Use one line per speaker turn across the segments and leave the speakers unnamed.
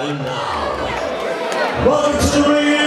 Now, welcome to the ring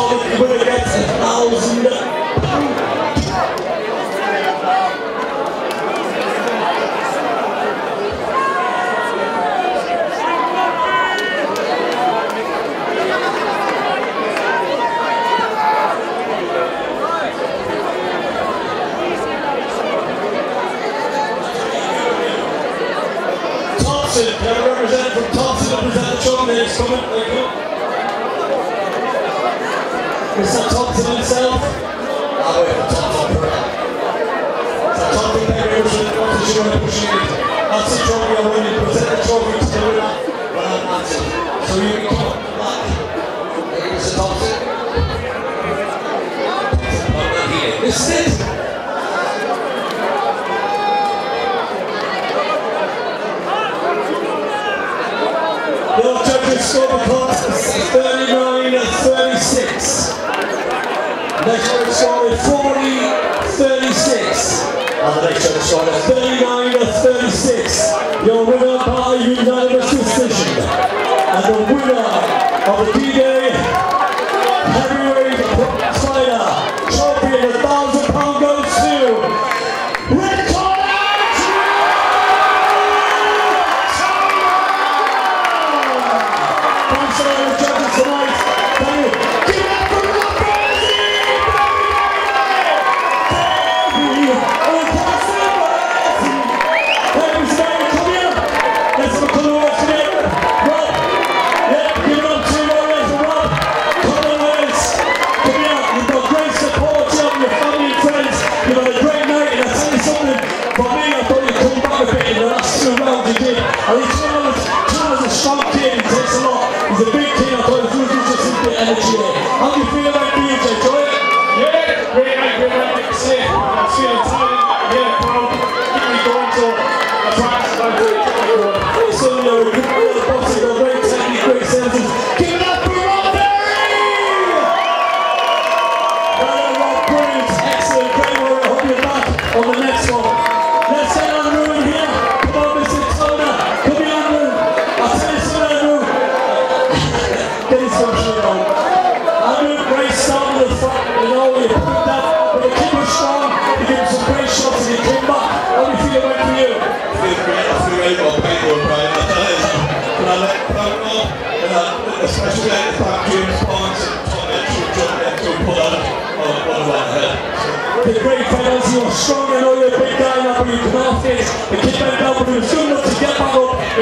soul. 아, 네. Next over sorry, 40, 36. And the next over is 39 to 36. Your winner by unanimous decision. And the winner of the D-Day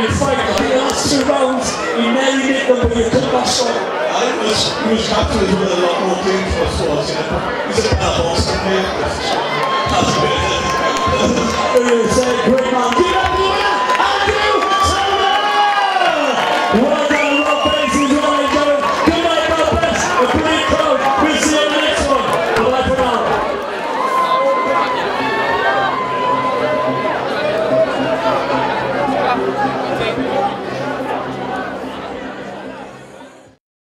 It's like the last two rounds, he nailed it, but you took
that shot, I
was
this huge captain with a lot more games for us, he's a better boxer. That's a bit
of a great man. Give up